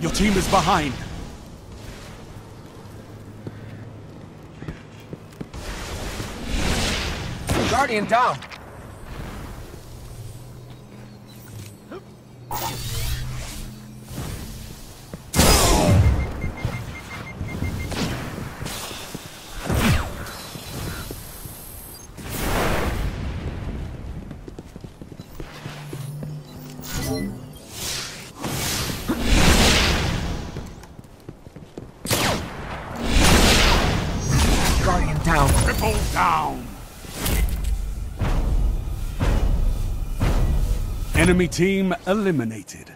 Your team is behind. Guardian down. Guardian down. Triple down. Enemy team eliminated.